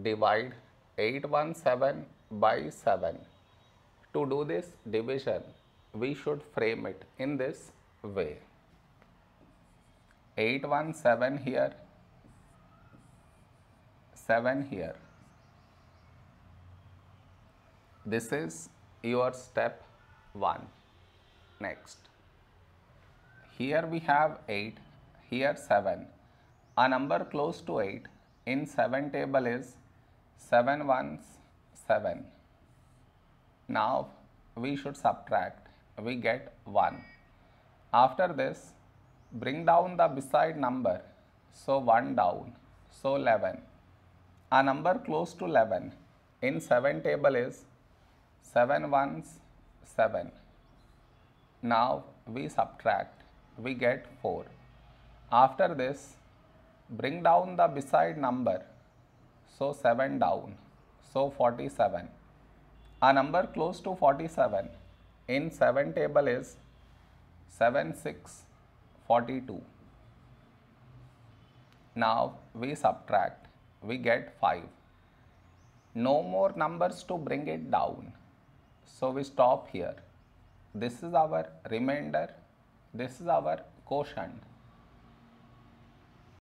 divide 817 by 7. To do this division, we should frame it in this way. 817 here, 7 here. This is your step 1. Next. Here we have 8, here 7. A number close to 8 in 7 table is 7 ones 7. Now we should subtract, we get 1. After this, bring down the beside number, so 1 down, so 11. A number close to 11 in 7 table is 7 ones 7. Now we subtract, we get 4. After this, bring down the beside number, so 7 down, so 47. A number close to 47 in 7 table is 7 6 42. Now we subtract, we get 5. No more numbers to bring it down. So we stop here. This is our remainder, this is our quotient.